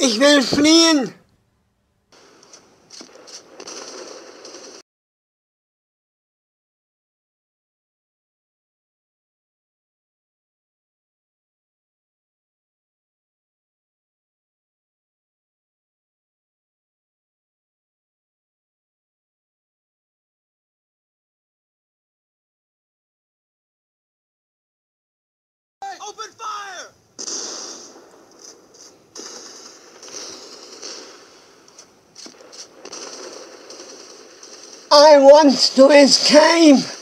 Ich will fliehen! I want to escape!